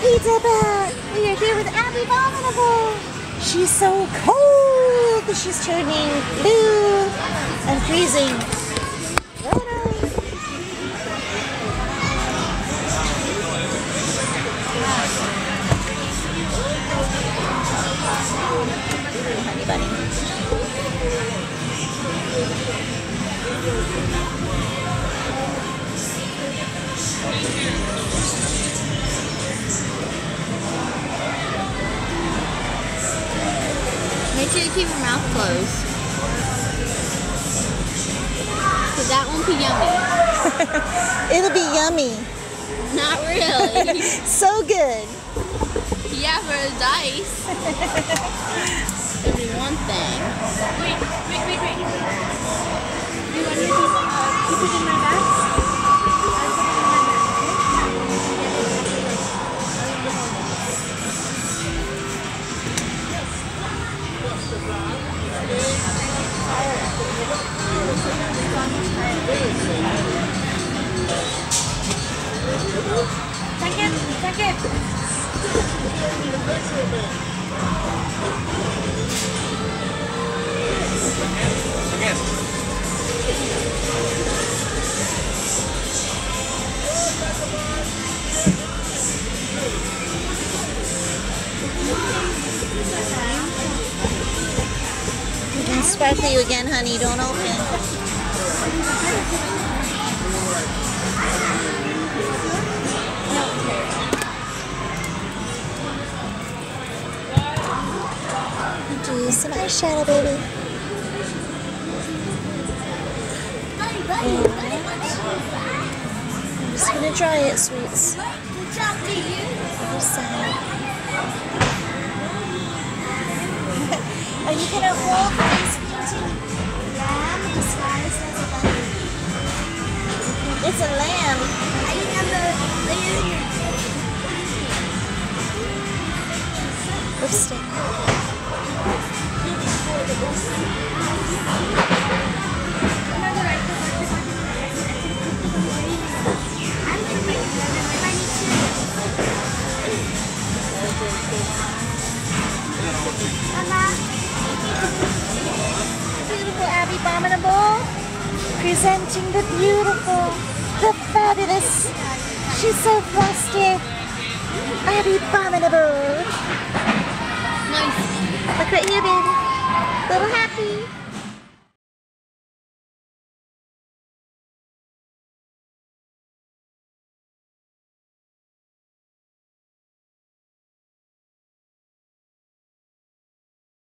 Pizza Bug! We are here with Abby Abominable! She's so cold! She's turning blue and freezing. Honey bunny. Make sure you keep your mouth closed. Because that won't be yummy. It'll be yummy. Not really. so good. Yeah, for a dice. It'll be one thing. Second. Again. Sparkly again, honey. Don't open. Do some eyeshadow, baby. I'm just gonna dry it, sweets. Are you gonna hold Abominable. Presenting the beautiful, the fabulous. She's so frosty. Abby Abominable. Nice. Look right here, baby. Little happy.